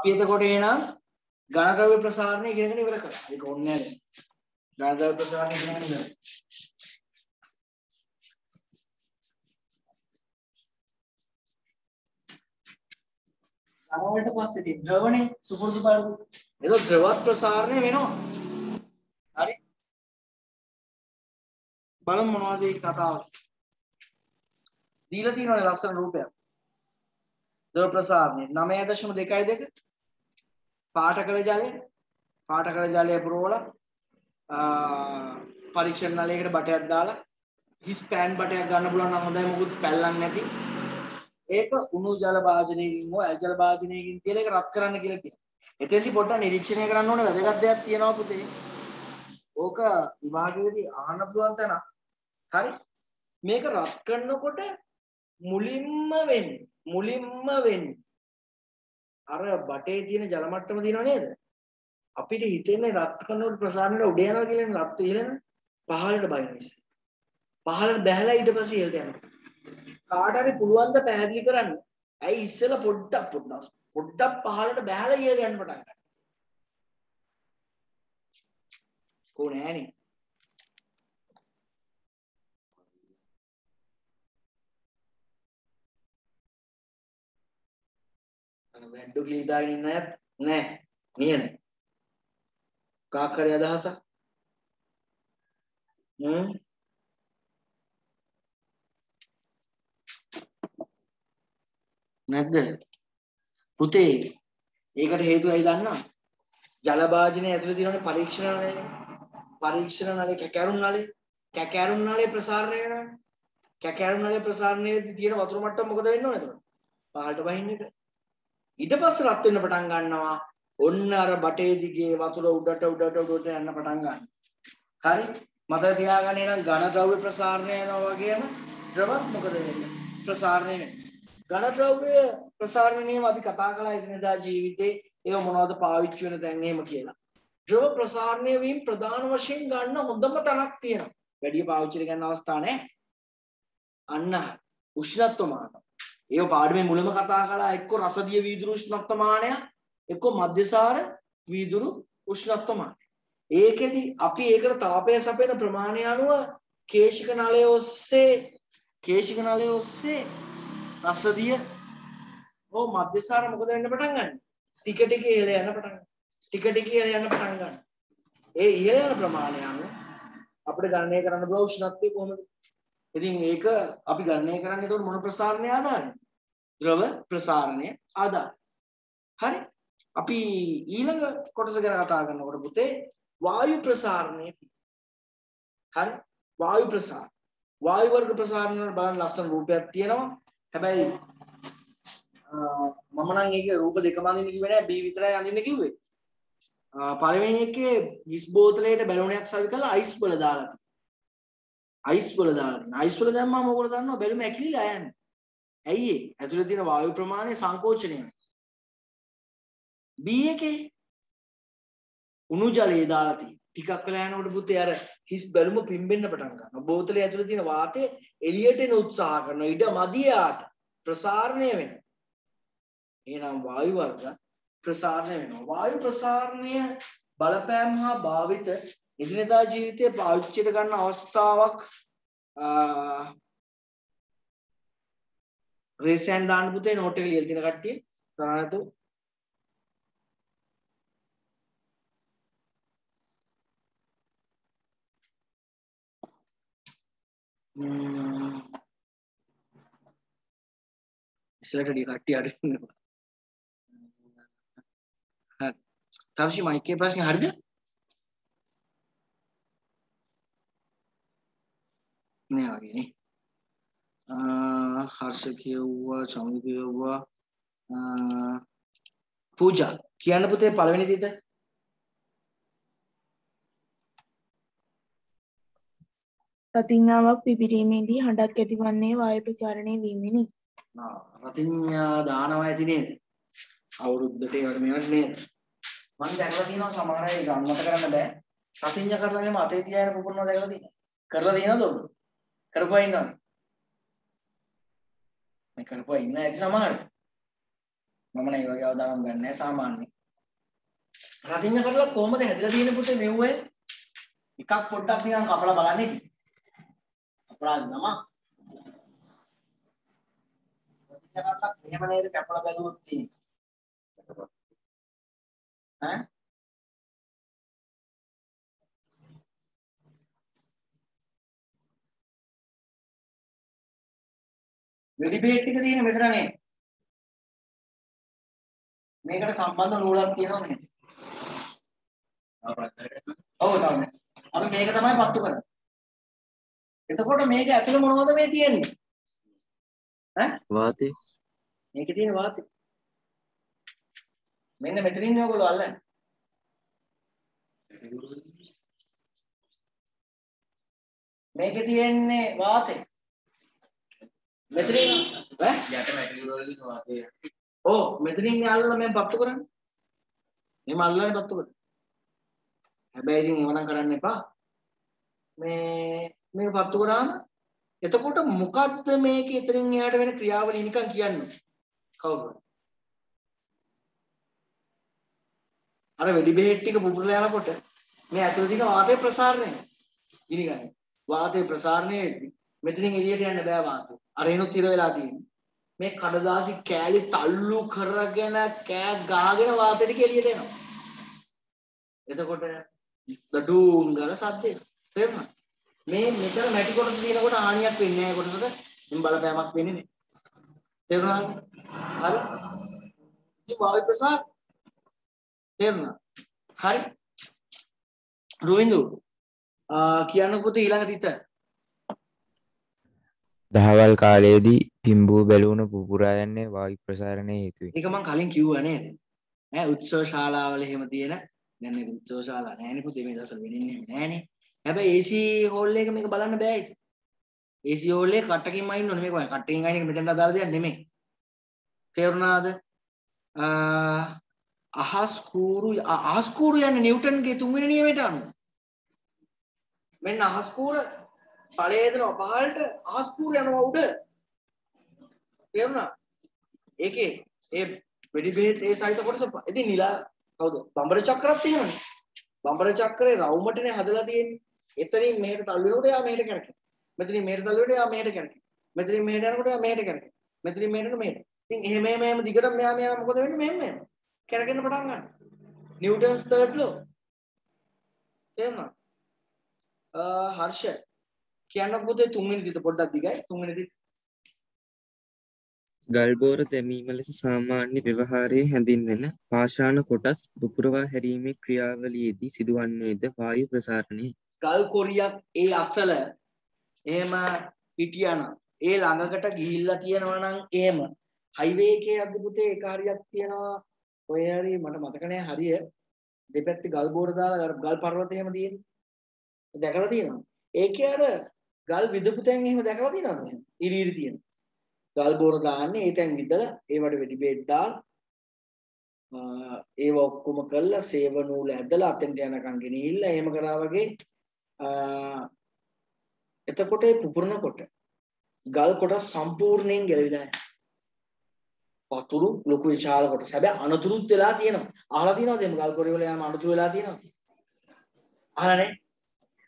අපි එතකොට එහෙනම් ඝනද්‍රව්‍ය ප්‍රසාරණය ඉගෙනගෙන ඉවර කරා. ඒක ඕනේ නැහැ. ඝනද්‍රව්‍ය ප්‍රසාරණය ඉගෙනගෙන ඉවරයි. ඝනවලට පස්සේ තියෙන ද්‍රවණය සුපුරුදු බලමු. ඒක ද්‍රවත් ප්‍රසාරණය වෙනවා. හරි. බලමු මොනවද මේ කතාව. දීලා තියෙනවනේ ලස්සන රූපයක්. ද්‍රව ප්‍රසාරණය 9.22 පාඨකල ජලය පාඨකල ජලය පුරවලා පරීක්ෂණ නලයකට බටයක් දාලා හිස් පෑන් බටයක් ගන්න පුළුවන් නම් හොඳයි මොකුත් පැල්ලන්නේ නැති ඒක උණු ජල භාජනයකින් හෝ ඇල් ජල භාජනයකින් කියලා ඒක රත් කරන්න කියලා කියනවා. එතෙන්දි පොඩ්ඩක් නිරීක්ෂණය කරන්න ඕනේ වැදගත් දෙයක් තියෙනවා පුතේ. ඕක විභාගයේදී අහන්න පුළුවන් තැන. හරි. මේක රත් කරනකොට මුලින්ම වෙන්නේ මුලින්ම වෙන්නේ අර බටේ තියෙන ජල මට්ටම තියෙනව නේද? අපිට හිතෙන්නේ රත් කරනකොට ප්‍රසාරණයට උඩ යනවා කියලා රත් ඉහළන පහළට බයින ඉස්සේ. පහළට බැහැලා ඊට පස්සේ ඉහළට යනවා. කාට හරි පුළුවන් ද පැහැදිලි කරන්න? ඇයි ඉස්සෙල්ලා පොඩ්ඩක් පොඩ්ඩක් පොඩ්ඩක් පහළට බැහැලා ඉහළ යන්න පටන් ගන්න. කො නෑනේ. වැඩ්ඩු කිලිදාගෙන ඉන්න අයත් නෑ. නියන. කාකරය අදහසක් හ්ම්? නැද්ද? පුතේ ඒකට හේතුව ඇයි දන්නා ජල භාජනය ඇතුලේ තියෙනනේ පරීක්ෂණ නලය පරීක්ෂණ නලය කැකෑරුම් නලය කැකෑරුම් නලය ප්‍රසාරණය වෙනවනේ කැකෑරුම් නලය ප්‍රසාරණය වෙද්දී තියෙන වතුර මට්ටම මොකද වෙන්න ඕනේ එතකොට? පහළට බහින්න එක. ඊට පස්සේ රත් වෙන්න පටන් ගන්නවා. ඔන්න අර බටේ දිගේ වතුර උඩට උඩට උඩට යන්න පටන් ගන්නවා. හරි. මතක තියාගන්න එහෙනම් ඝන ද්‍රව්‍ය ප්‍රසාරණය වෙනවා වගේම ද්‍රවත් මොකද වෙන්නේ? ප්‍රසාරණය වෙනවා. ඝන ද්‍රව්‍ය ප්‍රසාරණයම අපි කතා කළා එදිනදා ජීවිතේ ඒක මොනවද පාවිච්චි වෙන තැන් එහෙම කියලා. ද්‍රව ප්‍රසාරණය වීම ප්‍රධාන වශයෙන් ගන්න හොඳම තැනක් තියෙනවා. වැඩි පාවිච්චි කරන්න අවස්ථා නැහැ. අන්න උෂ්ණත්ව මාන ඒ පාඩමේ මුලම කතා කළා එක්ක රසදිය වීදුරු උෂ්ණත්වමානය එක්ක මධ්‍යසාර වීදුරු උෂ්ණත්වමානය. ඒකෙදි අපි ඒකට තාපය සපයන ප්‍රමාණය අනුව කේශික නලය ඔස්සේ කේශික නලය ඔස්සේ රසදිය ඕ මධ්‍යසාර මොකද වෙන්න පටන් ගන්න? ටික ටික ඉහළ යන පටන් ගන්න. ටික ටික ඉහළ යන පටන් ගන්න. ඒ ඉහළ යන ප්‍රමාණය අනුව අපිට ගණනය කරන්න පුළුවන් උෂ්ණත්වය කොහොමද? ඉතින් ඒක අපි ගණනය කරන්නේ එතකොට මොන ප්‍රසාරණය ආධාරයෙන්? ද්‍රව ප්‍රසාරණය ආධාරයෙන්. හරි? අපි ඊළඟ කොටස ගැන කතා කරනකොට පුතේ වායු ප්‍රසාරණය හරි? වායු ප්‍රසාර. වායු වර්ග ප්‍රසාරණ වල බලන්න ලස්සන රූපයක් තියෙනවා. හැබැයි මම නම් ඒකේ රූප දෙකම අඳින්න කිව්වේ නෑ B විතරයි අඳින්න කිව්වේ. පළවෙනි එකේ හිස් බෝතලයට බැලුණයක් සවි කරලා අයිස් වල දාලා තියෙනවා. අයිස් වල දාලා අයිස් වල දැම්මම මොකද දන්නව බැලුම ඇකිලිලා යන්නේ. ඇයි ඒ? ඇතුලේ තියෙන වායු ප්‍රමාණය සංකෝචනය වෙනවා. B එකේ උණු ජලයේ දාලා තියෙන. ටිකක් වෙලා යනකොට පුතේ අර හිස් බැලුම පිම්බෙන්න පටන් ගන්නවා. බෝතලේ ඇතුලේ තියෙන වාතය එළියට එන උත්සාහ කරනවා. ඉඩ මදියාට ප්‍රසාරණය වෙනවා. එහෙනම් වායු වර්ග ප්‍රසාරණය වෙනවා. වායු ප්‍රසාරණය බලපෑම් හා භාවිත එදිනෙදා ජීවිතයේ පාවිච්චියට ගන්න අවස්ථාවක් රේසයන් දාන්න පුතේ නෝට් එක ලියලා තියෙන කට්ටිය. කරානතු ඉස්සරට ඩි කට්ටිය අඩු ඉන්නවා හරි. තර්ෂි මයිකේ ප්‍රශ්නේ හරිද? නෑ වගේ නේ. හර්ෂ කියව්වා චමු කියව්වා පූජා කියන්න පුතේ පළවෙනි තිත රතිඤ්ඤාවක් පිපිරීමේදී හඬක් ඇතිවන්නේ වායු ප්‍රසාරණය වීමෙනි. රතිඤ්ඤා දානවා ඇති නේද? අවුරුද්දට ඒවට මේවට නේද? මම දැකලා තියෙනවා සමහර අය ගන්නත කරන්න බෑ. රතිඤ්ඤා කරලා එහෙම අතේ තියාගෙන පුපුරනවා දැකලා තියෙනවා. කරලා තියෙනවද ඔබ? කරපුවා ඉන්නවද? මේ කරපුවා ඉන්න ඇති සමහර. මම නෑ ඒ වගේ අවදානම් ගන්න නෑ සාමාන්‍යයෙන්. රතිඤ්ඤ කඩලා කොහමද හැදලා තියෙන්නේ පුතේ මෙව්වේ? එකක් පොඩ්ඩක් නිකන් කපලා බලන්න ඉතින්. අපරාධ නම. රතිඤ්ඤ කඩලා මෙහෙම නේද කපලා බැලුවොත් තියෙන්නේ. ඈ වෙඩි බේට් එක තියෙන මෙතන නේ. මේකට සම්බන්ධ නූලක් තියෙනවා මෙහෙම. ඔව් තමයි. අපි මේක තමයි පත්තු කරන්නේ. එතකොට මේක ඇතුළේ මොනවද මේ තියෙන්නේ? ඈ? වාතේ මේකේ තියෙන වාතය. මෙන්න මෙතන ඉන්නේ ඔයගොල්ලෝ අල්ලන්නේ. මේකේ තියෙන්නේ වාතය. මෙතනින් ඈ? යට මැටිරියල් වලින් වාතේ ඔව් මෙතනින් අල්ලලා මම පත්තු කරන්නේ. මෙහෙම අල්ලන්නේ පත්තු කරන්නේ. හැබැයි ඉතින් ඒව නම් කරන්න එපා. මේ මේක පත්තු කරාම එතකොට මොකද්ද මේක එතනින් එහාට වෙන ක්‍රියාවලිය නිකන් කියන්නේ. කවුරුද? අර වෙඩි බෙහෙත් ටික පුපුරලා යනකොට මේ ඇතුළේ තියෙන වාතය ප්‍රසාරණය ගිනි ගන්න. වාතය ප්‍රසාරණය වෙද්දී මෙතනින් එළියට යන්න බෑ වාතය. අර එනුත් ඉර වෙලා තියෙන්නේ. මේ කඩදාසි කෑලි තල්ලු කරගෙන කෑ ගහගෙන වාතය ටික එළියට එනවා. එතකොට දඩුම් ගාලා සද්දේ. තේරුණාද? මේ මෙතන මැටි කොටස තියෙනකොට හානියක් වෙන්නේ නැහැ කොටසට. මේ බලපෑමක් වෙන්නේ නැහැ. තේරුණාද? හරි. ඉතින් වායු ප්‍රසාර තේරුණා? හරි. රෝහින්දු ආ කියන්න පුතේ ඊළඟ තිත. දහවල් කාලයේදී පිම්බූ බැලුණු පුපුරා යන්නේ වායු ප්‍රසාරණය හේතුවෙන්. ඒක මම කලින් කිව්වා නේද? ඈ උත්සව ශාලාවල එහෙම තියෙන දැන් නේද උත්සව ශාලා නෑනේ පුතේ මේ දවස්වල වෙන්නේ නෑනේ. හැබැයි AC හෝල් එක මේක බලන්න බෑ ඉතින්. AC හෝල් එක කට්ටකින්ම අයින්න ඕනේ මේක කට්ටකින් අයින් එක මෙතනට අදාළ දෙයක් නෙමෙයි. තේරුණාද? අහස් කූරු අහස් කූරු යන්නේ නිව්ටන්ගේ තුන්වෙනි නියමයට අනුව. මෙන්න අහස් කූර ඵලයේ දෙනවා පහළට අහස් කූරු යනවා උඩ. තේරුණා? ඒකේ ඒ වෙඩි බෙහෙත් ඒ සහිත කොටස ඉතින් නිලා කවුද? බම්බර චක්‍රත් එහෙමනේ. බම්බර චක්‍රේ රවුමටනේ හදලා තියෙන්නේ. එතනින් මෙහෙට තල්ලු වෙනකොට එයා මෙහෙට කරකින. මෙතනින් මෙහෙට තල්ලු වෙනකොට එයා මෙහෙට කරකින. මෙතනින් මෙහෙට යනකොට එයා මෙහෙට කරකින. මෙතනින් මෙහෙට මෙහෙට. ඉතින් එහෙම එහෙම එහෙම දිගට මෙයා මෙයා මොකද වෙන්නේ මෙහෙම මෙහෙම. කරගෙන පටන් ගන්න. නිව්ටන්ස් third law. තේරුණා? අ හර්ෂ කියන්න පුතේ තුන්වෙනි දිට පොඩ්ඩක් දිගයි. තුන්වෙනි දිට ගල්බෝර දැමීම ලෙස සාමාන්‍ය ව්‍යවහාරයේ හැඳින්වෙන පාෂාණ කොටස් පුපුරවා හැරීමේ ක්‍රියාවලියේදී සිදුවන්නේද වායු ප්‍රසාරණය. ගල් කොරියක් ඒ අසල එහෙම හිටියනම් ඒ ළඟකට ගිහිල්ලා තියෙනවා නම් එහෙම. හයිවේ එකේ අද පුතේ එක හරියක් තියෙනවා. ඔය හරි මට මතක නෑ හරිය. දෙපැත්තේ ගල් බෝර දාලා ගල් පර්වත එහෙම තියෙන්නේ. දැකලා තියෙනවා ඒකේ අර ගල් විදපු තැන් එහෙම දැකලා තියෙනවද මෙහෙම ඉරි ඉරි තියෙන ගල් බෝර දාන්නේ ඒ තැන් විදලා ඒවට වෙඩි බෙහෙත් දාලා ඒව ඔක්කොම කළා සේව නූල ඇදලා අතෙන්ට යනකම් ගෙනිහිල්ලා එහෙම කරා වගේ එතකොට ඒ පුපුරනකොට ගල් කොටස් සම්පූර්ණයෙන් ගැලවිලා නැහැ. වතුරු ලොකු විශාල කොටස්. හැබැයි අනතුරුත් වෙලා තියෙනවා. අහලා තියෙනවද මේ ගල් කොරේ වල යාම අනතුරු වෙලා තියෙනවද? අහලා නැහැ.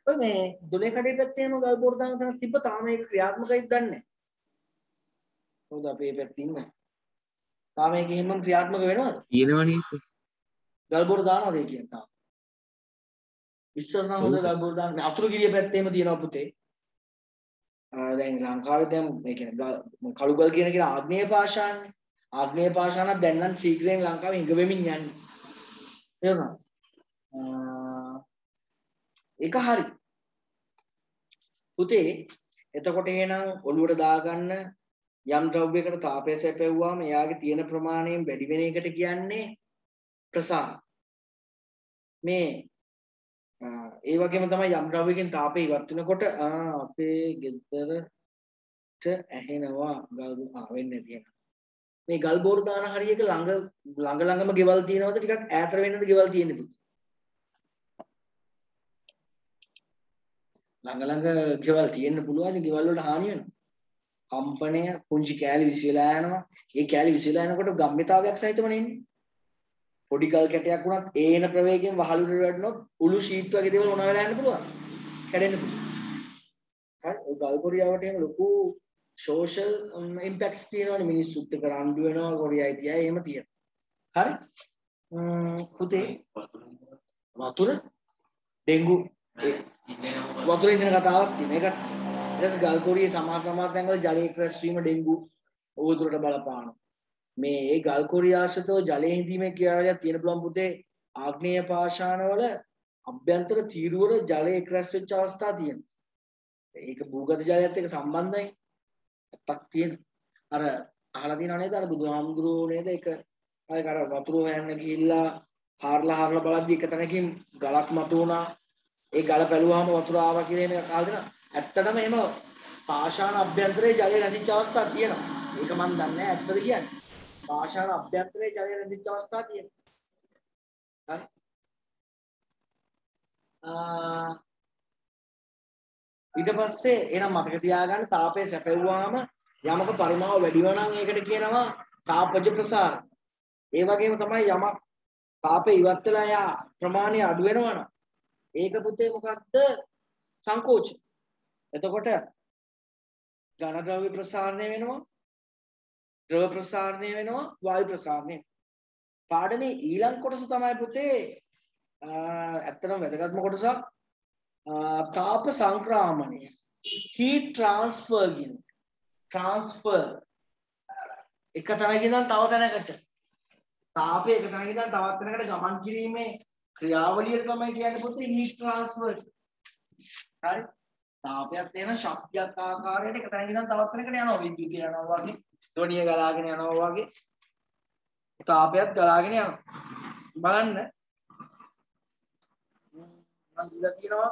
ඔය මේ දොලේ කඩේ පැත්තේ යන ගල් බෝර දාන තැනක් තිබ්බ තාම ඒක ක්‍රියාත්මකයිද දන්නේ නැහැ. මොකද අපේ පැත්තේ ඉන්නේ. තාම ඒක එහෙමම ක්‍රියාත්මක වෙනවද? තියෙනවනේ සර්. ගල් බෝර දානවද ඒ කියන්නේ තාම? ඉස්සර නම් හොඳ ගල් බෝර දාන අතුරු ගිරිය පැත්තේම තියෙනවා පුතේ. දැන් ලංකාවේ දැන් මේ කියන්නේ කළු ගල් කියන කියන ආග්නේය පාෂාණනේ. ආග්නේය පාෂාණක් දැන් නම් ශීඝ්‍රයෙන් ලංකාවේ හිඟ වෙමින් යන්නේ. තේරුණාද? ඒක හරි. පුතේ එතකොට එහෙනම් ඔළුවට දාගන්න යම් ද්‍රව්‍යයකට තාපය සැපෙව්වාම එයාගේ තියෙන ප්‍රමාණයෙන් වැඩි වෙන එකට කියන්නේ ප්‍රසාර. මේ ඒ වගේම තමයි යම් ද්‍රව්‍යකින් තාපය ඉවත් වෙනකොට අපේ ගෙදරට ඇහෙනවා ගල් ආ වෙන්නේ තියෙන. මේ ගල් බෝර දාන හරියක ළඟ ළඟ ළඟම ගෙවල් තියෙනවද ටිකක් ඈතර වෙන්නද ගෙවල් තියෙන්නේ පුතේ? ළඟ ළඟ ගෙවල් තියෙන්න පුළුවන් ගෙවල් වලට හානි වෙනවා. කම්පනය පුංචි කෑලි විසිලා යනවා. ඒ කෑලි විසිලා යනකොට ගම්මිතාවයක් සහිතවනේ ඉන්නේ. පොඩි ගල් කැටයක් වුණත් ඒන ප්‍රවේගයෙන් වහලුට වැටුනොත් උළු ෂීට් වගේ දේවල් මොනවා වෙලා යන්න පුළුවන්. කැඩෙන්න පුළුවන්. හරි ඔය ගල් කොරියාවට එහෙම ලොකු සෝෂල් ඉම්පැක්ට්ස් තියෙනවනේ මිනිස්සුත් එක්ක රණ්ඩු වෙනවා කොරියයි තියයි එහෙම තියෙනවා. හරි? පුතේ වතුර ඩෙන්ගු ඒ වතුර ඉඳන කතාවක් තියෙන. ඒක ඊට පස්සේ ගල් කොරියේ සමහර සමහර තැන්වල ජලයේ ක්‍රැෂ් වීම ඩෙන්ගු උවදුරට බලපානවා. මේ ඒ ගල් කොරියාශතව ජලයේ හිඳීමේ ක්‍රියාවලියක් තියෙන පුළුවන් පුතේ ආග්නේය පාෂාණවල අභ්‍යන්තර තීරුවල ජලයේ ක්‍රැෂ් වෙච්ච අවස්ථා තියෙනවා. ඒක භූගත ජලයත් එක්ක සම්බන්ධයි. ඇත්තක් තියෙන. අර අහලා තියෙනව නේද අර බුදුහාමුදුරුවෝ නේද ඒක අර අර වතුර හොයන්න ගිහිල්ලා හාරලා හාරලා බලද්දි එක තැනකින් ගලක් මතු වුණා. ඒ ගල පැලුවාම වතුර ආවා කියන එක කාලේ දෙන. ඇත්තටම එහෙම පාෂාණ අභ්‍යන්තරයේ ජලය නැතිච්ච අවස්ථා තියෙනවා. ඒක මම දන්නේ නැහැ ඇත්තද කියන්නේ. පාෂාණ අභ්‍යන්තරයේ ජලය නැතිච්ච අවස්ථා තියෙනවා. හරි. ආ ඊට පස්සේ එහෙනම් මතක තියාගන්න තාපය සැපෙව්වාම යමක පරිමාව වැඩි වෙනවා නම් ඒකට කියනවා තාපජ ප්‍රසාර. ඒ වගේම තමයි යමක් තාපය ඉවත් වෙලා යා ප්‍රමාණය අඩු වෙනවා නම් ඒක පුතේ මොකක්ද සංකෝච. එතකොට ඝන ද්‍රව්‍ය ප්‍රසාරණය වෙනවා ද්‍රව ප්‍රසාරණය වෙනවා වායු ප්‍රසාරණය. පාඩමේ ඊළඟ කොටස තමයි පුතේ ඇත්තටම වැදගත්ම කොටසක් තාප සංක්‍රාමණය. Heat transfer කියන transfer. එක තැනකින් ඉඳන් තව තැනකට. තාපය එක තැනකින් ඉඳන් තවත් තැනකට ගමන් කිරීමේ ක්‍රියාවලිය තමයි කියන්නේ පුතේ heat transfer. හරි? තාපයක් තියෙන ශක්තියක් ආකාරයට එක තැනකින් ඉඳන් තවත් තැනකට යනවා. විද්‍යුතය යනවා වගේ ධ්වනිය ගලාගෙන යනවා වගේ. තාපයක් ගලාගෙන යනවා. බලන්න. මම දීලා තියෙනවා.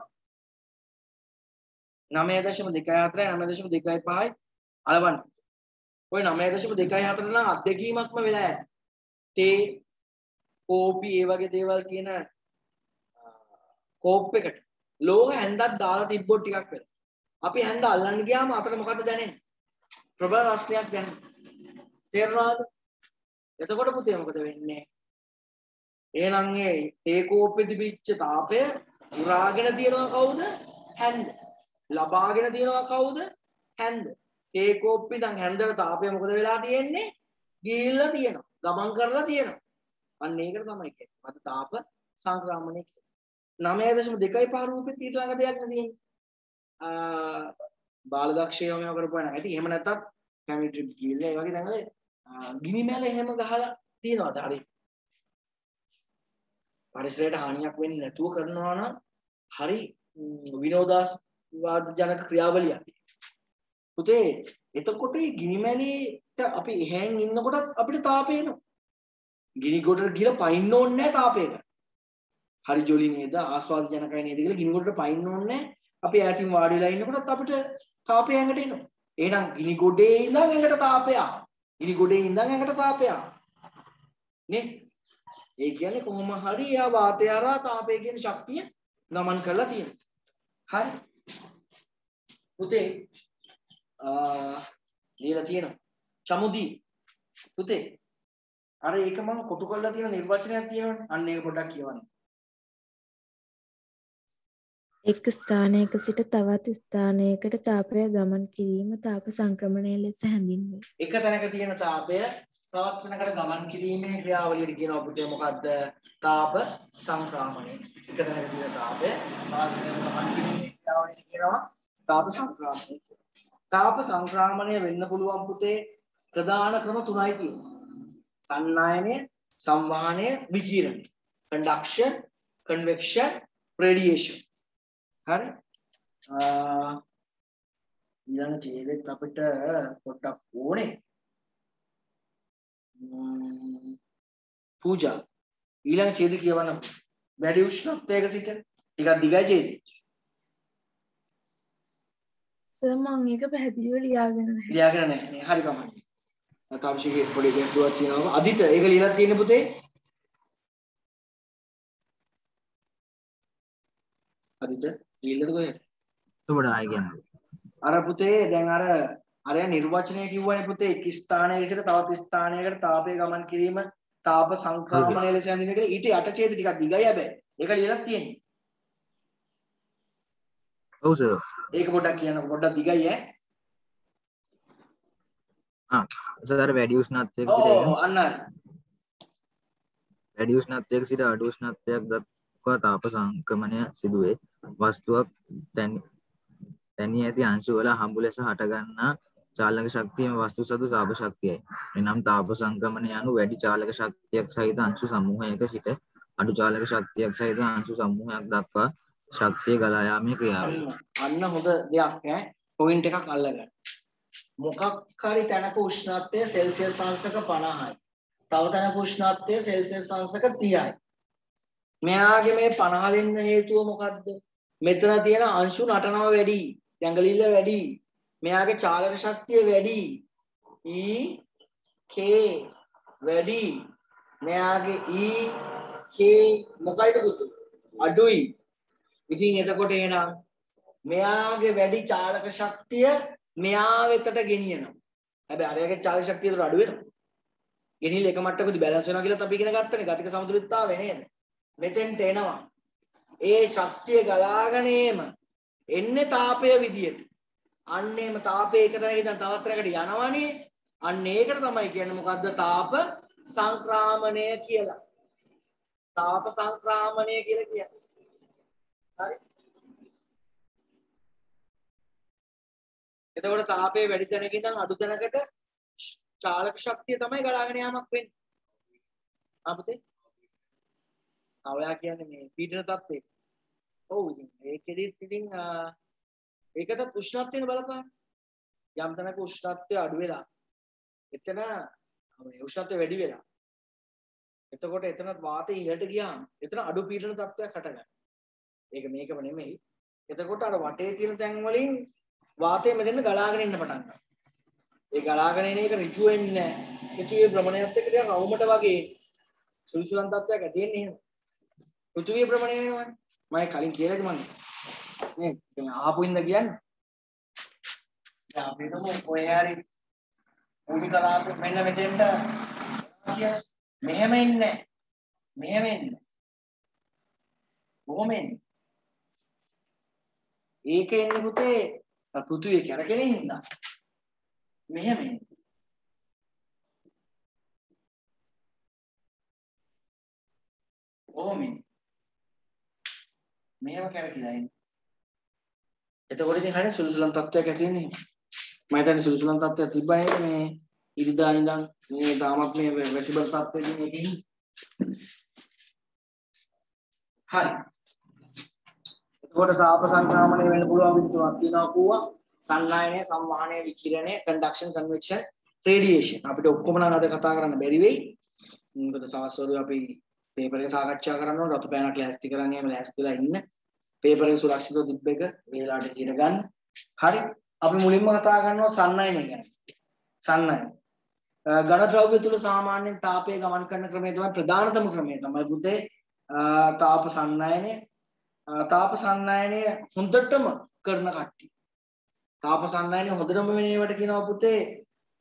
9.24 9.25යි අලවන්න. ওই 9.24 නම් අත්දැකීමක්ම වෙලා ඇති. තේ කෝපි ඒ වගේ දේවල් තියෙන කෝප් එකට ලෝහ හැන්දක් දාලා තිබ්බොත් ටිකක් වෙලා. අපි හැන්ද අල්ලන්න ගියාම අතට මොකද දැනෙන්නේ? ප්‍රබල රස්නයක් දැනෙනවා. තේරුණාද? එතකොට පුතේ මොකද වෙන්නේ? එහෙනම් ඒ තේ කෝප්පේ තිබිච්ච තාපය උරාගෙන තියනවා කවුද? හැන්ද. ලබාගෙන තියනවා කවුද? හැන්ද. තේ කෝප්පේ දැන් හැන්දට තාපය මොකද වෙලා තියෙන්නේ? ගිහිල්ලා තියෙනවා. ගමන් කරලා තියෙනවා. අන්න ඒකට තමයි කියන්නේ. මත තාප සංක්‍රමණය කියන්නේ. 9.25 රූපෙත් ඊට ළඟ දෙයක් නෙදීන්නේ. ආ බාල දක්ෂයෝ මේව කරපුවා නම් ඇති. එහෙම නැත්තම් ෆැමිලි ට්‍රිප් ගිහිල්ලා ඒ වගේ තැන්වල ගිනි මැල එහෙම ගහලා තියනවාද? හරි. පරිසරයට හානියක් වෙන්නේ නැතුව කරනවා නම් හරි විනෝදාස්වාද ජනක ක්‍රියාවලියක්. පුතේ එතකොට මේ ගිනිමැලේට අපි එහෙන් ඉන්නකොටත් අපිට තාපය එනවා. ගිනි ගොඩට ගිහලා පයින්න ඕනේ නැහැ තාපයක. හරි ජොලි නේද ආස්වාද ජනකයි නේද කියලා ගිනි ගොඩට පයින්න ඕනේ නැහැ. අපි ඈතින් වාඩි වෙලා ඉන්නකොටත් අපිට තාපය ඇඟට එනවා. එහෙනම් ගිනි ගොඩේ ඉඳන් ඇඟට තාපය. ගිනි ගොඩේ ඉඳන් ඇඟට තාපය. නේ? ඒ කියන්නේ කොහොම හරි යා වාතය හරහා තාපය කියන ශක්තිය ගමන් කරලා තියෙනවා. හරි. පුතේ ලියලා තියෙනවා. චමුදී පුතේ අර ඒක මම කොටු කරලා තියෙන නිර්වචනයක් තියෙනවනේ. අන්න ඒක පොඩ්ඩක් කියවන්න. එක් ස්ථානයක සිට තවත් ස්ථානයකට තාපය ගමන් කිරීම තාප සංක්‍රමණය ලෙස හැඳින්වේ. එක තැනක තියෙන තාපය තවත් තැනකට ගමන් කිරීමේ ක්‍රියාවලියට කියනවා පුතේ මොකද්ද? තාප සංක්‍රමණය. එක තැනක තියෙන තාපය තවත් තැනකට ගමන් කිරීමේ ක්‍රියාවලියට කියනවා තාප සංක්‍රමණය. තාප සංක්‍රමණය වෙන්න පුළුවන් පුතේ ප්‍රධාන ක්‍රම තුනයි තියෙනවා. සන්නායනය, සංවහනය, විකිරණය. conduction, convection, radiation. හරි? ඊළඟ ඡේදෙත් අපිට පොඩ්ඩක් ඕනේ. පූජා ඊළඟ ඡේද කියවන්න වැඩි උෂ්ණත්වයක සිට ටිකක් දිගයි ඡේදෙ. සර් මම ඒක පැහැදිලිව ලියාගෙන නැහැ. ලියාගෙන නැහැ. හරි කමන්නේ. තවශිකේ පොඩි ගැටලුවක් තියෙනවා. අදිත ඒක ලියලා තියෙන පුතේ. අදිත ලියලාද කොහෙද? ඔබට ආයෙ කියන්න. අර පුතේ දැන් අර අරයා නිර්වචනය කිව්වනේ පුතේ එක් ස්ථානයක සිට තවත් ස්ථානයකට තාපය ගමන් කිරීම තාප සංක්‍රමණය ලෙස හැඳින්වෙන කියලා ඊට යට ඡේද ටිකක් දිගයි හැබැයි. ඒක ලියලා තියෙන්නේ. ඔව් සර් ඒක පොඩ්ඩක් කියන්න පොඩ්ඩක් දිගයි ඈ. සර් වැඩි උෂ්ණත්වයක ඔව් සිට ඔව් අන්න හරි. වැඩි උෂ්ණත්වයක සිට අඩු උෂ්ණත්වයක් දක්වා තාප සංක්‍රමණය සිදුවේ. වස්තුවක් තැනි ඇති අංශු වල හම්බු ලෙස හටගන්නා චාලක ශක්තියම වස්තු සතු තාප ශක්තියයි. එනම් තාප සංක්‍රමණය යනු වැඩි චාලක ශක්තියක් සහිත අංශු සමූහයක සිට අඩු චාලක ශක්තියක් සහිත අංශු සමූහයක් දක්වා ශක්තිය ගලා යාමේ ක්‍රියාවයි. අන්න හොඳ දෙයක් ඈ. පොයින්ට් එකක් අල්ලගන්න. මොකක් හරි තැනක උෂ්ණත්වය සෙල්සියස් අංශක 50යි. තව තැනක උෂ්ණත්වය සෙල්සියස් අංශක 30යි. මෙයාගේ මේ 50 වෙන්න හේතුව මොකද්ද? මෙතන තියෙන අංශු නටනවා වැඩි. දැඟලිල්ල වැඩි. මෙයාගේ චාලක ශක්තිය වැඩි. E K වැඩි. මෙයාගේ E K මොකයිද පුතු? අඩුයි. ඉතින් එතකොට එහෙනම් මෙයාගේ වැඩි චාලක ශක්තිය මෙයා වෙතට ගෙනියනවා. හැබැයි අරයාගේ චාලක ශක්තිය උඩ අඩු වෙනවා. ගෙනිහිල්ල එක මට්ටමකදී බැලන්ස් වෙනවා කියලා අපි ඉගෙන ගත්තනේ ගතික සමතුලිතතාවය නේද? මෙතෙන්ට එනවා. ඒ ශක්තිය ගලාගෙන එම එන්නේ තාපය විදියට. අන්න එම තාපය එක තැනක ඉඳන් තවත් තැනකට යනවනේ. අන්න ඒකට තමයි කියන්නේ මොකද්ද තාප සංක්‍රාමණය කියලා. තාප සංක්‍රාමණය කියලා කියන්නේ. හරි. එතකොට තාපය වැඩි තැනක ඉඳන් අඩු තැනකට චාලක ශක්තිය තමයි ගලාගෙන යාමක් වෙන්නේ. අපතේ. අවයා කියන්නේ මේ පීඩන තත්ත්වය. ඔව් ඉතින් ඒකෙදිත් ඉතින් ඒකට උෂ්ණත්වයෙන් බලපාන. යම් තැනක උෂ්ණත්වය අඩු වෙලා එතන මේ උෂ්ණත්වය වැඩි වෙලා එතකොට එතන වාතය ඉහළට ගියාම එතන අඩු පීඩන තත්ත්වයක් හටගන්නවා. ඒක මේකම නෙමෙයි. එතකොට අර වටේ තියෙන තැන් වලින් වාතය මෙතන ගලාගෙන එන්න පටන් ගන්නවා. ඒ ගලාගෙන එන එක ඍජු වෙන්නේ නැහැ. පෘථිවිය භ්‍රමණයත් එක්ක ටිකක් අවුමට වගේ සුළුසුලන් තත්ත්වයක් ඇති වෙන්නේ එහෙම. පෘථිවිය භ්‍රමණය වෙනවනේ. මම කලින් කියලාද මන්නේ. නේ දැන් ආපු ඉඳ කියන්නේ. දැන් අපි හිතමු කොහේ හරි භූමි කලාපෙ මෙන්න මෙතෙන්ට කියලා මෙහෙම ඉන්නේ මෙහෙම ඉන්නේ. කොහොම එන්නේ? ඒක එන්නේ පුතේ පෘථිවිය කැරකෙන හින්දා. මෙහෙම එන්නේ. කොහොම එන්නේ? මෙහෙම කැරකිලා එන්නේ. එතකොට ඉතින් හරිය සුළුසුලන් තත්ත්වයක් ඇති වෙන්නේ. මම හිතන්නේ සුළුසුලන් තත්ත්වයක් තිබ්බා නේද මේ ඉරිදා ඉඳන් මේ තාමත් මේ වැසිබල් තත්ත්වයෙන් එකකින්. හරි. එතකොට තාප සංක්‍රමණය වෙන්න පුළුවන් විදිහ තුනක් තියෙනවා කෝවා. සංනායනය, සංවහනය, විකිරණය, conduction, convection, radiation. අපිට ඔක්කොම නම් අද කතා කරන්න බැරි වෙයි. මොකද සවස්වරු අපි පේපර් එක සාකච්ඡා කරන්න ඕන රතු පෑනක් ලෑස්ති කරන්න එහෙම ලෑස්තිලා ඉන්න. පේපර් එක සුරක්ෂිතව තිබ්බ එක මේ වෙලාවට ඉගෙන ගන්න. හරි. අපි මුලින්ම කතා කරනවා සංනයනය ගැන. සංනයන. ඝන ද්‍රව්‍ය තුල සාමාන්‍යයෙන් තාපය ගමන් කරන ක්‍රමය තමයි ප්‍රධානතම ක්‍රමය තමයි පුතේ තාප සංනයනය. තාප සංනයනය හොඳටම කරන කට්ටිය. තාප සංනයනය හොඳටම වෙන ඒවට කියනවා පුතේ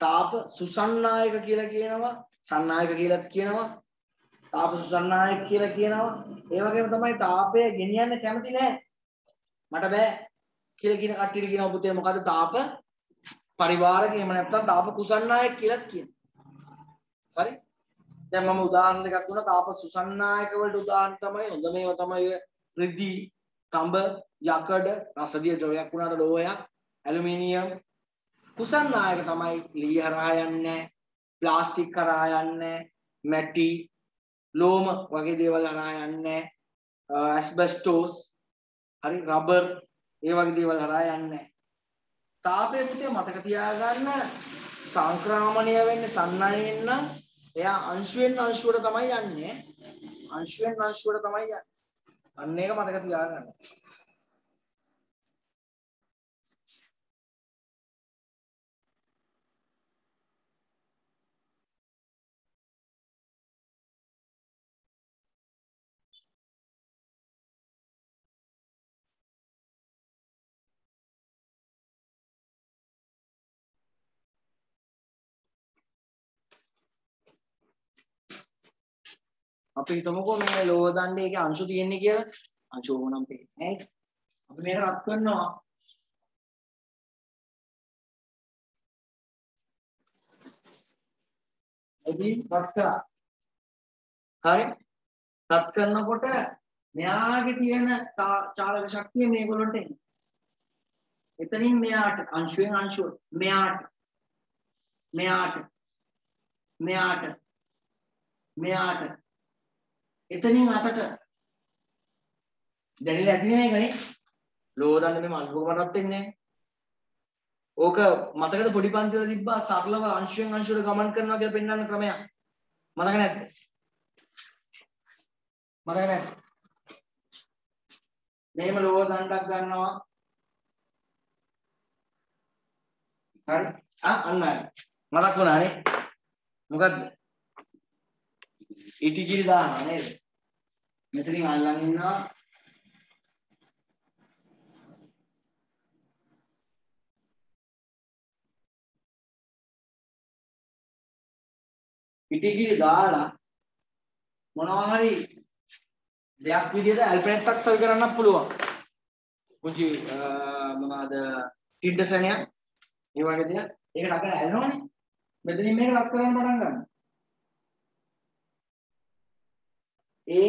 තාප සුසන්නායක කියලා කියනවා. සන්නායක කියලාත් කියනවා. තාප සුසන්නායක කියලා කියනවා. ඒ වගේම තමයි තාපය ගෙනියන්න කැමති නෑ. මට බෑ කියලා කියන කට්ටියට කියනවා පුතේ මොකද්ද තාප පරිවාරක එහෙම නැත්නම් තාප කුසන්නායක කියලාත් කියනවා. හරි? දැන් මම උදාහරණ දෙකක් දුන්නා තාප සුසන්නායක වලට උදාහරණ තමයි හොඳ මේවා තමයි රිදි, කඹ, යකඩ, රසදිය ද්‍රවයක් වුණාට ලෝහයක්, ඇලුමිනියම්. කුසන්නායක තමයි ලී හරහා යන්නේ, ප්ලාස්ටික් කරා යන්නේ, මැටි, ලෝම වගේ දේවල් හරහා යන්නේ, ඇස්බෙස්ටෝස්, හරි රබර් ඒ වගේ දේවල් හරහා යන්නේ. තාපය පුතේ මතක තියාගන්න සංක්‍රමණය වෙන්නේ සන්නයෙන් නම් එයා අංශුවෙන් අංශුවට තමයි යන්නේ. අංශුවෙන් අංශුවට තමයි යන්නේ. අන්න ඒක මතක තියාගන්න. අපි හිතමුකෝ මේ ලෝහ දණ්ඩයේ අංශු තියෙන්නේ කියලා. අංශු ඕනම් පේන්නේ නෑ. අපි මේක රත් කරනවා. එදී රත් කරා. හරි? රත් කරනකොට මෙයාගේ තියෙන චාලක ශක්තිය මේගොල්ලන්ට එන්නේ. එතනින් මෙයාට අංශුවෙන් අංශුව මෙයාට මෙයාට මෙයාට මෙයාට එතනින් අතට. දැනෙලා ඇති නේ ඒකනේ. ලෝදන්න මේ මල්පුකමටත් වෙන්නේ ඕක මතකද පොඩි පන්ති වල තිබ්බා සරලව අංශුවෙන් අංශුවට ගමන් කරනවා කියලා පෙන්වන්න ක්‍රමයක්. මතක නැද්ද? මතක නැද්ද? මෙහෙම ලෝහ දණ්ඩක් ගන්නවා. හරි. ආ අන්න හරි. මතක් වුණානේ මොකද්ද? ඉටිකිරි දානවා නේද? මෙතනින් අල්ලන් ඉන්නවා. ඉටිකිරි දාලා මොනවා හරි දෙයක් විදිහට ඇල්පනට්ටක් සවි කරන්නත් පුළුවන්. පුංචි මොනවාද ටින්ඩසනයක් ඒ වගේ දෙයක්. ඒක රකලා ඇලනවනේ මෙතනින් මේක රත් කරන්න පටන් ගන්නවා. A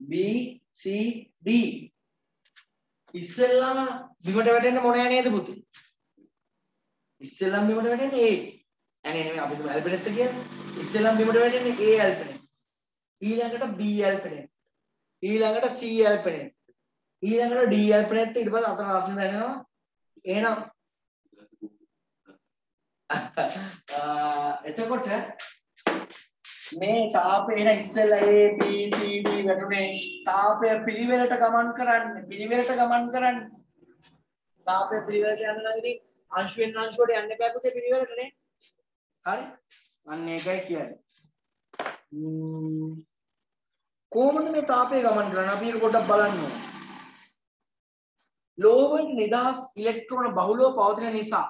B C D. ඉස්සෙල්ලාම බිමට වැටෙන්න මොනෑ නේද පුතේ? ඉස්සෙල්ලාම බිමට වැටෙන්නේ A. අනේ නෙමෙයි අපි තුමු ඇල්පනෙට් කියන්නේ. ඉස්සෙල්ලාම බිමට වැටෙන්නේ A ඇල්පනෙට්. E ඊළඟට B ඇල්පනෙට්. E ඊළඟට C ඇල්පනෙට්. E ඊළඟට D ඇල්පනෙට් ඊට පස්සේ අතන රස්නේ දැනෙනවා. එහෙනම් එතකොට මේ තාපය එන ඉස්සෙල්ලා A B C D වැටුනේ. තාපය පිළිවෙලට ගමන් කරන්නේ පිළිවෙලට ගමන් කරන්නේ. තාපය පිළිවෙලට යන්න නම් ඉතින් අංශුවෙන් අංශුවට යන්න බෑ පුතේ පිළිවෙලට නේ. හරි. අන්න ඒකයි කියන්නේ. කොහොමද මේ තාපය ගමන් කරන්නේ? අපි ඒක පොඩ්ඩක් බලන්න ඕනේ. ලෝහවල නිදහස් ඉලෙක්ට්‍රෝන බහුලව පවතින නිසා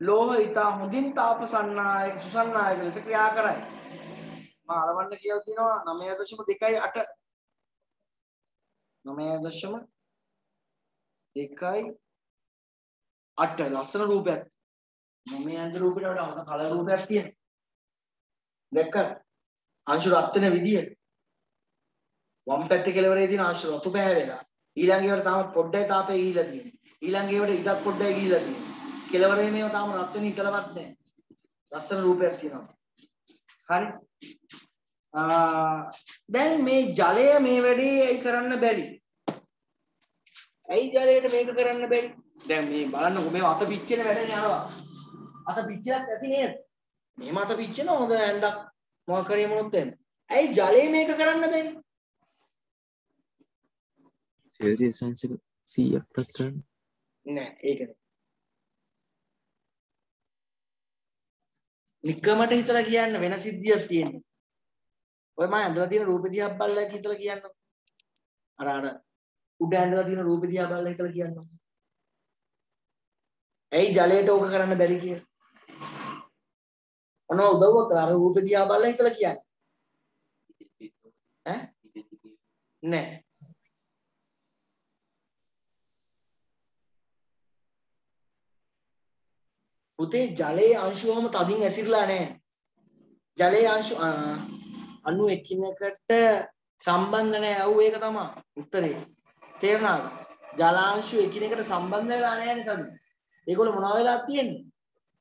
ලෝහ ඉතා හොඳින් තාප සන්නායක සුසන්නායක ලෙස ක්‍රියා කරයි. මම අලවන්න කියලා තියෙනවා 9.2.8 9.2.8 ලස්සන රූපයක්. මම යන්ත්‍ර රූපෙට වඩා හොඳ කලර් රූපයක් තියෙනවා. දැක්කද? අංශු රත් වෙන විදිය. වම් පැත්තේ කෙළවරේ තියෙන අංශු රතු බෑ වෙලා. ඊළඟ ඒවට තාම පොඩ්ඩයි තාපේ ගිහිලා තියෙන්නේ. ඊළඟ ඒවට ඉඩක් පොඩ්ඩයි ගිහිලා තියෙන්නේ. කෙලවරේ මේව තාම රත් වෙන ඉතලවත් නැහැ. ලස්සන රූපයක් තියෙනවා. හරි. දැන් මේ ජලය මේ වැඩේ ඇයි කරන්න බැරි? ඇයි ජලයට මේක කරන්න බැරි? දැන් මේ බලන්නකො මේ අත පිච්චෙන වැඩනේ යනවා. අත පිච්චලක් ඇති නේද? මේ මත පිච්චෙන හොඳ ඇඳක් මොකක් කරේ මොනොත් එන්න. ඇයි ජලය මේක කරන්න බැරි? සෙල්සියස් අංශක 100ක් රත් කරන්න. නෑ ඒක නෑ. නිකමට හිතලා කියන්න වෙන සිද්ධියක් තියෙනවා. ඔය මම ඇඳලා තියෙන රූපෙ දිහා බලලා හිතලා කියන්න. අර අර උඩ ඇඳලා තියෙන රූපෙ දිහා බලලා හිතලා කියන්න. ඇයි ජලයට ඕක කරන්න බැරි කියලා? ඔන්න උදව්වක් අර රූපෙ දිහා බලලා හිතලා කියන්න. ඈ? නෑ. පුතේ ජලයේ අංශුවම තදින් ඇසිරලා නැහැ. ජලයේ අංශු අණු එකිනෙකට සම්බන්ධ නැහැ. ඔව් ඒක තමයි උත්තරේ. තේරුණාද? ජලාංශු එකිනෙකට සම්බන්ධ වෙලා නැහැ නේද? ඒගොල්ලෝ මොනවා වෙලා තියෙන්නේ?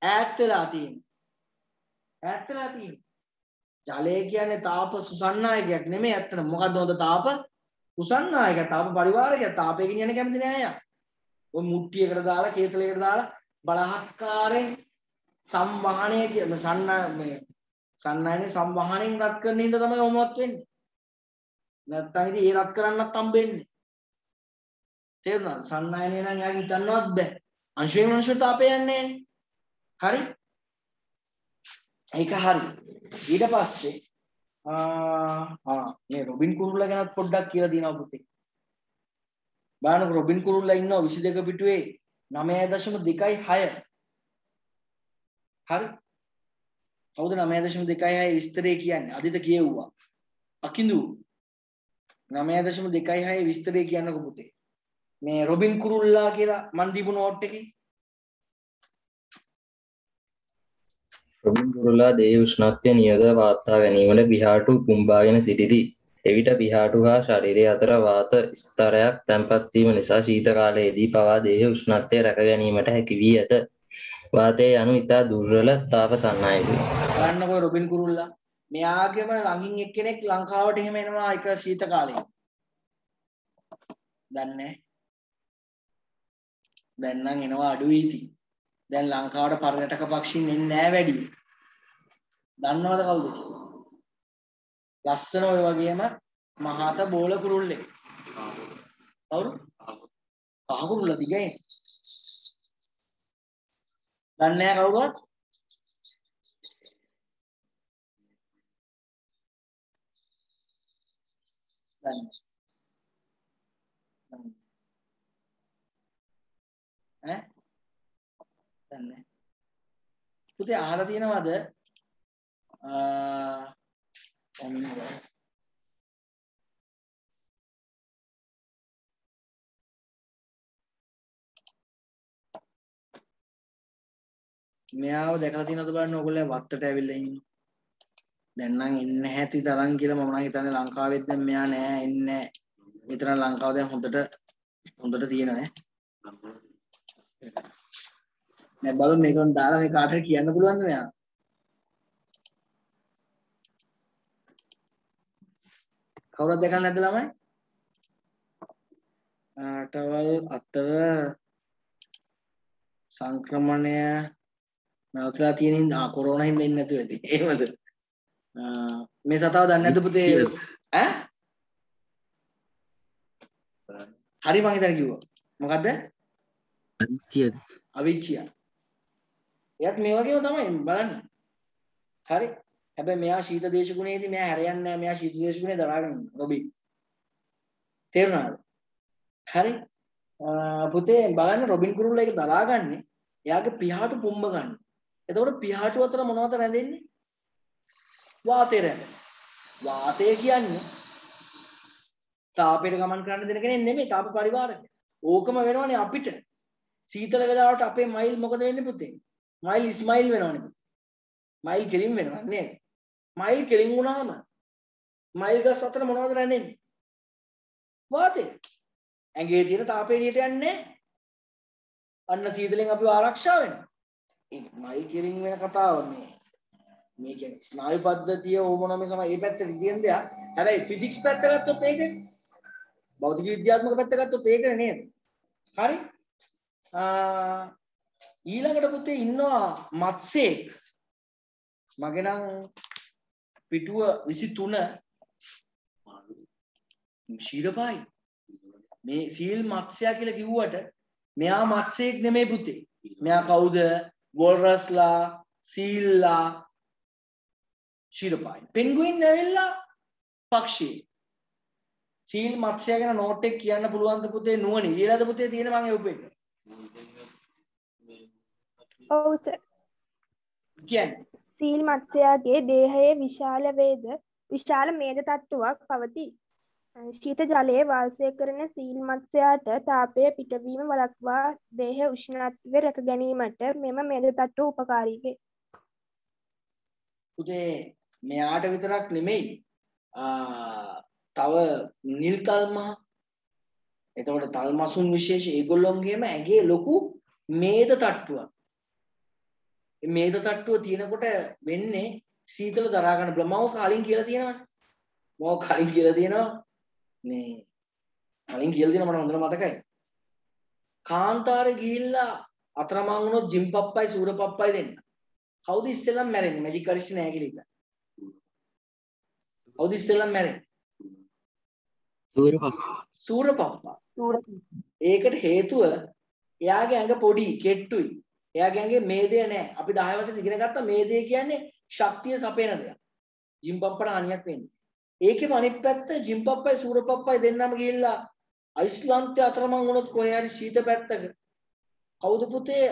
ඈත් වෙලා තියෙන්නේ. ඈත් වෙලා තියෙන්නේ. ජලය කියන්නේ තාප සුසන්නායකයක් නෙමෙයි ඇත්තට. මොකද්ද හොඳ තාප? උසන්නායක තාප පරිවාරකයක්. තාපේ ගෙනියන්න කැමති නෑ අය. ඔය මුට්ටියකට දාලා කේතලයකට දාලා බලහත්කාරයෙන් සංවහනය කියන සන්න මේ සන්නයනේ සංවහණයෙන් රත් කරන හින්දා තමයි ඔමවත් වෙන්නේ. නැත්තම් ඉතින් ඒ රත් කරන්නත් හම්බෙන්නේ. තේරුණාද? සන්නයනේ නම් යාගේ හිතන්නවත් බෑ. අංශයෙන් අංශයට අපේ යන්නේ හරි? ඒක හරි. ඊට පස්සේ ආ මේ රොබින් කුරුල්ලා ගැනත් පොඩ්ඩක් කියලා දිනවා පුතේ. බලන්නකො රොබින් කුරුල්ලා ඉන්නවා 22 පිටුවේ 9.26 හරි? කවුද 9.26 විස්තරේ කියන්නේ? අදිත කියෙව්වා. අකිඳු. 9.2.6 විස්තරය කියන්නකො පුතේ. මේ රොබින් කුරුල්ලා කියලා මන් දීපු නෝට් එකේ. රොබින් කුරුල්ලා දේහ උෂ්ණත්වය නියත වාර්තා ගැනීමට පිහාටු පුම්බාගෙන සිටිති. එවිට පිහාටු හා ශරීරය අතර වාත ස්තරයක් තැන්පත් වීම නිසා ශීත කාලයේදී පවා දේහ උෂ්ණත්වය රැක ගැනීමට හැකි වී ඇත. වාතය යනු ඉතා දුර්වල තාප සන්නයකි. ගන්නකො රොබින් කුරුල්ලා මෙයාගේම ළඟින් එක්කෙනෙක් ලංකාවට එහෙම එනවා එක ශීත කාලේ. දන්නේ දැන් නම් එනවා අඩුයි ඉතින්. දැන් ලංකාවට පර්යටක පක්ෂීන් එන්නේ නැහැ වැඩි. දන්නවද කවුද කියලා? ලස්සන ඔය වගේම මහත බෝල කුරුල්ලෙක්. කවුරු? කහ කුරුල්ල දිගයි. දන්නේ නැහැ කවුරුවත්? දන්නේ ඈ දන්නේ පුතේ අහලා තියෙනවද ඔන්න මෙයාව දැකලා තියෙනවද බලන්න ඕගොල්ලෝ වත්තට ඇවිල්ලා ඉන්නේ. දැන් නම් එන්න හැටි තරම් කියලා මම නම් හිතන්නේ ලංකාවෙත් දැන් මෙයා නෑ එන්නේ විතර ලංකාව දැන් හොඳට හොඳට තියෙනවා නෑ බලමු මේකෙන් දාලා මේ කාටද කියන්න පුළුවන්ද මෙයා කවුරුත් දැකලා නැද්ද ළමයි? ආටවල් අතර සංක්‍රමණය නවතලා තියෙන හින්දා කොරෝනා හින්දා ඉන්නේ නැතුව ඇති එහෙමද? මේ සතාව දන්නේ නැද්ද පුතේ? ඈ? හරි මං හිතන්නේ කිව්වා. මොකද්ද? අනිත්‍යද අවිච්චිය එයත් මේ වගේම තමයි බලන්න. හරි හැබැයි මෙයා ශීත දේශගුණයේදී මෙයා හැරයන්නේ නැහැ. මෙයා ශීත දේශගුණේ දරාගෙන ඉන්නවා. රොබි තේරුණාද? හරි. පුතේ බලන්න රොබින් කුරුල්ලා ඒක දරාගන්නේ. එයාගේ පියාට පුම්බ ගන්න. එතකොට පියාට අතර මොනවද රැඳෙන්නේ? වාතය රැඳෙනවා. වාතය කියන්නේ තාපයට ගමන් කරන්න දෙන කෙනෙක් නෙමෙයි තාප පරිවාරක ඕකම වෙනවනේ අපිට. සීතල වෙලාවට අපේ මයිල් මොකද වෙන්නේ පුතේ? මයිල් ඉස්මයිල් වෙනවනේ පුතේ. මයිල් කෙලින් වෙනවා නේද? මයිල් කෙලින් වුණාම මයිල් ගස් අතර මොනවද රැඳෙන්නේ? වාතය. ඇඟේ තියෙන තාපය එළියට යන්නේ අන්න සීතලෙන් අපිව ආරක්ෂා වෙනවා. ඒ මයිල් කෙලින් වෙන කතාව මේ. මේ කියන්නේ ස්නායු පද්ධතිය ඕමනම සම ඒ පැත්තට තියෙන දෙයක්. හැබැයි ෆිසික්ස් පැත්ත ගත්තොත් ඒකනේ. භෞතික විද්‍යාත්මක පැත්ත ගත්තොත් ඒකනේ නේද? හරි. ඊළඟට පුතේ ඉන්නවා මත්සේක් මගේ නම් පිටුව 23 ශීරපයි මේ සීල් මත්ස්‍යයා කියලා කිව්වට මෙයා මත්සේක් නෙමෙයි පුතේ. මෙයා කවුද? වොල්රස්ලා සීල්ලා ශීරපයි පෙන්ගුයින් ඇවිල්ලා පක්ෂී සීල් මත්ස්‍යයා ගැන නෝට් එක කියන්න පුළුවන්ද පුතේ? නුවණින් ඊළඟ පුතේ තියෙන මම එව්පෙන්න ඔව් සර් කියන්නේ සීල් මත්ස්‍යයාගේ දේහයේ විශාල වේද විශාල මේද තට්ටුවක් පවතී. ශීත ජලයේ වාසය කරන සීල් මත්ස්‍යයාට තාපය පිටවීම වළක්වා දේහ උෂ්ණත්වය රැක ගැනීමට මෙම මේද තට්ටුව උපකාරී වේ. පුතේ මෙයාට විතරක් නෙමෙයි තව නිල් තල්මහ එතකොට තල්මසුන් විශේෂ ඒගොල්ලොන්ගේම ඇගේ ලොකු මේද තට්ටුවක් මේද තට්ටුව තියෙනකොට වෙන්නේ සීතල දරා ගන්න බෑ මම කලින් කියලා තියෙනවනේ. මම කලින් කියලා තියෙනවා මේ කලින් කියලා තියෙනවා මට හොඳට මතකයි. කාන්තාරේ ගිහිල්ලා අතරමං වුණොත් ජිම් පප්පයි සූර පප්පයි දෙන්න. කවුද ඉස්සෙල්ලම මැරෙන්නේ? මැජික් අරිස්ට් නෑ කියලා හිතා කවුද ඉස්සෙල්ලම මැරෙන්නේ? සූර පප්පා. සූර පප්පා. ඒකට හේතුව එයාගේ ඇඟ පොඩි කෙට්ටුයි එයාගේ ඇඟේ මේදය නැහැ. අපි 10 වසරේ ඉගෙන ගත්ත මේදය කියන්නේ ශක්තිය සපයන දෙයක්. ජිම් පප්පට හානියක් වෙන්නේ. ඒකෙම අනිත් පැත්ත ජිම් පප්පයි සූර පප්පයි දෙන්නම ගිහිල්ලා අයිස්ලන්තේ අතරමං වුණොත් කොහේ හරි ශීත පැත්තක කවුද පුතේ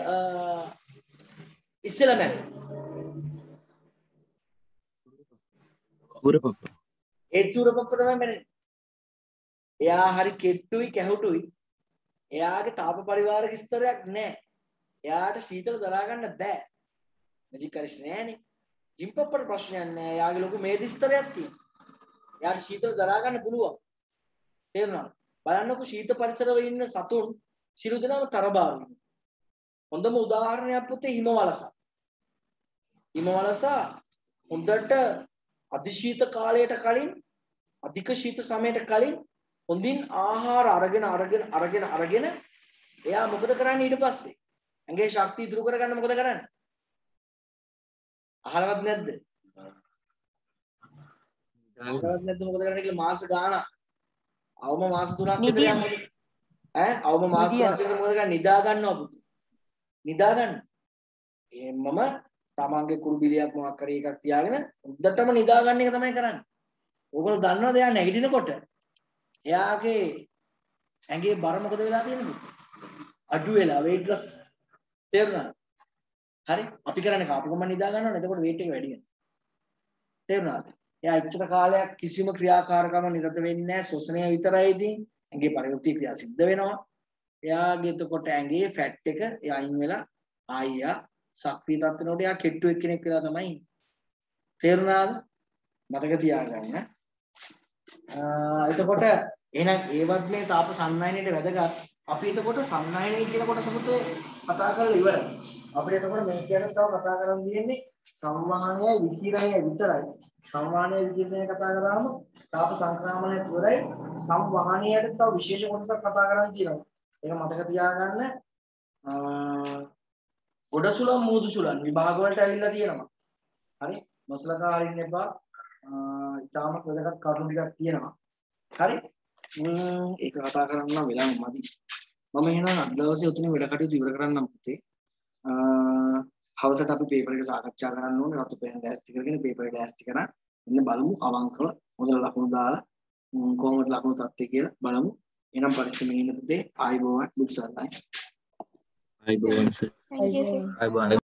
ඉස්සෙල්ලා මැරෙන්නේ? සූර පප්පා ඒත් සූරපප්ප තමයි මැරෙන්නේ. එයා හරි කෙට්ටුයි කැහුටුයි. එයාගේ තාප පරිවාරක ස්තරයක් නැහැ. එයාට සීතල දරා ගන්න බෑ. මැජික් අරිස් නෑනේ. ජිම්පප්පට ප්‍රශ්නයක් නෑ. එයාගේ ලොකු මේද ස්තරයක් තියෙනවා. එයාට සීතල දරා ගන්න පුළුවන්. තේරුණාද? බලන්නකො ශීත පරිසරවල ඉන්න සතුන් සියලු දෙනාම තරබාරු වෙනවා. හොඳම උදාහරණයක් පුතේ හිමවලසා. හිමවලසා හොඳට අධිශීත කාලයට කලින් අධික ශීත සමයට කලින් හොඳින් ආහාර අරගෙන අරගෙන අරගෙන අරගෙන එයා මොකද කරන්නේ ඊට පස්සේ? ඇඟේ ශක්තිය ඉතුරු කරගන්න මොකද කරන්නේ? අහලවත් නැද්ද? අහලවත් නැද්ද මොකද කරන්නේ කියලා මාස ගාණක් අවම මාස 3ක් විතර යනවා. ඈ අවම මාස 3ක් විතර මොකද කරන්නේ? නිදා ගන්නවා පුතේ. නිදා ගන්න. එහෙමම තමන්ගේ කුරු බිලියක් මොකක් කරේ එකක් තියාගෙන උද්දටම නිදා ගන්න එක තමයි කරන්නේ. ඕගොල්ලෝ දන්නවද එයා නැගිටිනකොට එයාගේ ඇඟේ බර මොකද වෙලා තියෙන්නේ? අඩු වෙලා weight loss තේරුණාද? හරි අපි කරන්නේ කාපු ගමන් නිදා ගන්නවනේ එතකොට weight එක වැඩි වෙනවා. තේරුණාද? එයා ඉච්ඡත කාලයක් කිසිම ක්‍රියාකාරකම නිරත වෙන්නේ නැහැ ශ්වසනය විතරයි ඉතින් ඇඟේ පරිවෘත්ති ක්‍රියා සිද්ධ වෙනවා. එයාගේ එතකොට ඇඟේ ෆැට් එක එයා අයින් වෙලා ආයියා සක්‍රීය තත්ත්වනකොට එයා කෙට්ටු එක්කෙනෙක් වෙලා තමයි ඉන්නේ. තේරුණාද? මතක තියාගන්න. එතකොට එහෙනම් ඒවත් මේ තාප සන්නයනයේ වැදගත්. අපි එතකොට සන්නයනය කියන කොටස පුතේ කතා කරලා ඉවරයි. අපිට එතකොට මේ කියන තව කතා කරන්න තියෙන්නේ සංවහනය විකිරණය විතරයි. සංවහනය විකිරණය කතා කරාම තාප සංක්‍රමණය තුරයි සංවහනයට තව විශේෂ කොටසක් කතා කරන්න තියෙනවා. ඒක මතක තියාගන්න. ගොඩසුලන් මූදුසුලන් විභාග වලට ඇවිල්ලා තියෙනවා. හරි? නොසලකා හරින්න එපා. ඉතාමත් වැදගත් කරුණු ටිකක් තියෙනවා. හරි? ඒක කතා කරන්න නම් වෙලාව මදි. මම එහෙනම් අද දවසේ උතුණු වැඩ කටයුතු ඉවර කරන්නම් පුතේ. හවසට අපි පේපර් එක සාකච්ඡා කරන්න ඕනේ. රතු පෙන් ඩෑස්ටි කරගෙන පේපර් එක ඩෑස්ටි කරන් ඉන්න බලමු අවංකව මොදල ලකුණු දාලා කොහොමද ලකුණු තත්ත්වය කියලා බලමු. එහෙනම් පරිස්සමෙන් ඉන්න පුතේ ආයිබෝවන් බුක් සර්ණයි. අයිබෝවන් සර්. අයිබෝවන්